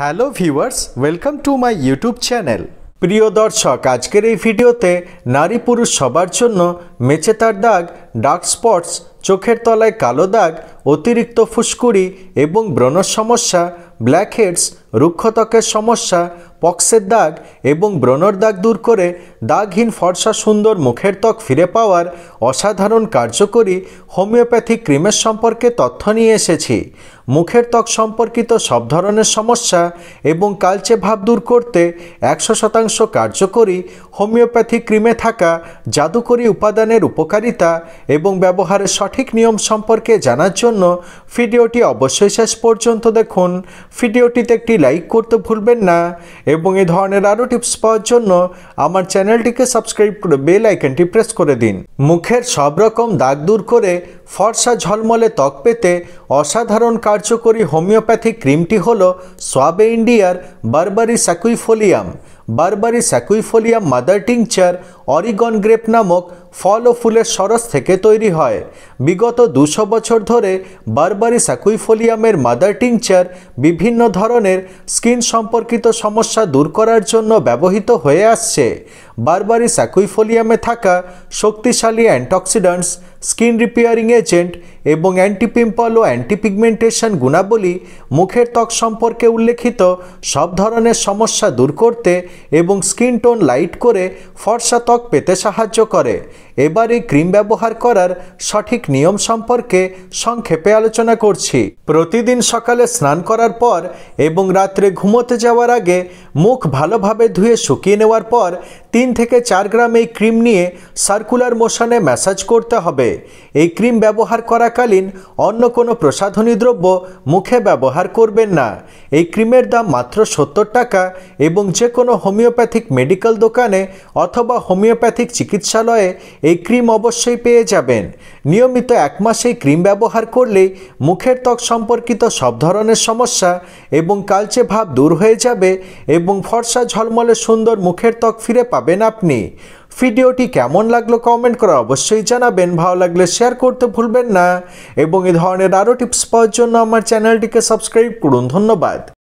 Hello viewers welcome to my YouTube channel প্রিয় দর্শক, আজকের এই ভিডিওতে নারী পুরুষ সবার জন্য মেচেতার দাগ ডার্ক স্পটস, চোখের তলায় কালো দাগ, অতিরিক্ত ফুসকুড়ি এবং ব্রণর সমস্যা, ব্ল্যাক হেডস সমস্যা, পক্সের দাগ এবং ব্রণর দাগ দূর করে দাগহীন ফর্সা সুন্দর মুখের ত্বক ফিরে পাওয়ার অসাধারণ কার্যকরী হোমিওপ্যাথিক ক্রিমের সম্পর্কে তথ্য নিয়ে এসেছি। মুখের ত্বক সম্পর্কিত সব ধরনের সমস্যা এবং কালচে ভাব দূর করতে একশো শতাংশ কার্যকরী হোমিওপ্যাথিক ক্রিমে থাকা জাদুকরী উপাদানের উপকারিতা এবং ব্যবহারের সঠিক নিয়ম সম্পর্কে জানার জন্য ভিডিওটি অবশ্যই শেষ পর্যন্ত দেখুন। ভিডিওটিতে একটি লাইক করতে ভুলবেন না এবং এই ধরনের আরও টিপস পাওয়ার জন্য আমার চ্যানেলটিকে সাবস্ক্রাইব করে বেল আইকনটি প্রেস করে দিন। মুখের সব রকম দাগ দূর করে ফর্সা ঝলমলে ত্বক পেতে অসাধারণ কার্যকরী হোমিওপ্যাথিক ক্রিমটি হল সোয়াবে ইন্ডিয়ার berberis aquifolium. Berberis aquifolium mother tincture Oregon grape নামক ফল ও ফুলের সরস থেকে তৈরি হয়। বিগত দুশো বছর ধরে বারবারি স্যাকুইফোলিয়ামের মাদার টিংচার বিভিন্ন ধরনের স্কিন সম্পর্কিত সমস্যা দূর করার জন্য ব্যবহৃত হয়ে আসছে। বারবারি স্যাকুইফোলিয়ামে থাকা শক্তিশালী অ্যান্টিঅক্সিডেন্টস স্কিন রিপেয়ারিং এজেন্ট এবং অ্যান্টিপিম্পল ও অ্যান্টিপিগমেন্টেশন গুণাবলী মুখের ত্বক সম্পর্কে উল্লেখিত সব ধরনের সমস্যা দূর করতে এবং স্কিন টোন লাইট করে ফর্সা ত্বক পেতে সাহায্য করে। এবার এই ক্রিম ব্যবহার করার সঠিক নিয়ম সম্পর্কে সংক্ষেপে আলোচনা করছি। প্রতিদিন সকালে স্নান করার পর এবং রাত্রে ঘুমোতে যাওয়ার আগে মুখ ভালোভাবে ধুয়ে শুকিয়ে নেওয়ার পর তিন থেকে চার গ্রাম এই ক্রিম নিয়ে সার্কুলার মোশনে ম্যাসাজ করতে হবে। এই ক্রিম ব্যবহার করাকালীন অন্য কোনো প্রসাধনী দ্রব্য মুখে ব্যবহার করবেন না। এই ক্রিমের দাম মাত্র সত্তর টাকা এবং যে কোনো হোমিওপ্যাথিক মেডিকেল দোকানে অথবা হোমিওপ্যাথিক চিকিৎসালয়ে এই ক্রিম অবশ্যই পেয়ে যাবেন। নিয়মিত এক মাস এই ক্রিম ব্যবহার করলেই মুখের ত্বক সম্পর্কিত সব ধরনের সমস্যা এবং কালচে ভাব দূর হয়ে যাবে এবং ফর্সা ঝলমলে সুন্দর মুখের ত্বক ফিরে পাবেন আপনি। ভিডিওটি কেমন লাগল কমেন্ট করে অবশ্যই জানাবেন। ভালো লাগলে শেয়ার করতে ভুলবেন না। এবং এ ধরনের আরও টিপস পাওয়ার জন্য আমার চ্যানেলটিকে সাবস্ক্রাইব করুন। ধন্যবাদ।